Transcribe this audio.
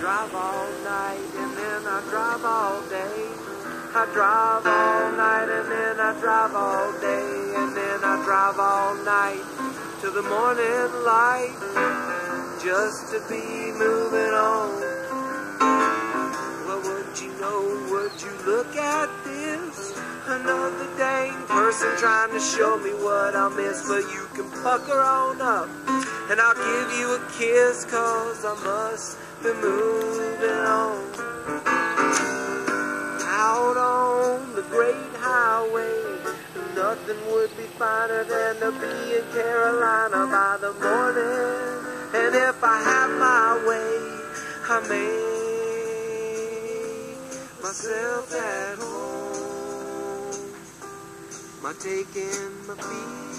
drive all night and then I drive all day. I drive all night and then I drive all day and then I drive all night to the morning light just to be moving on. Well, would you know, would you look at this? Another dang person trying to show me what I miss, but you can pucker on up and I'll give you a kiss cause I must be moving on. Out on the great highway, nothing would be finer than to be in Carolina by the morning. And if I have my way, I make myself at home. My taking my feet